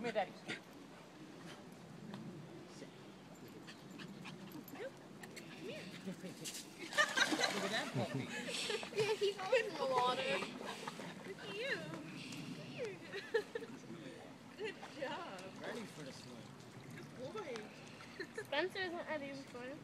Come here, Daddy. Look at that puppy. Yeah, he's always in the water. Look at you. Good job. Ready for the swim. Good boy. Spencer isn't ready for it.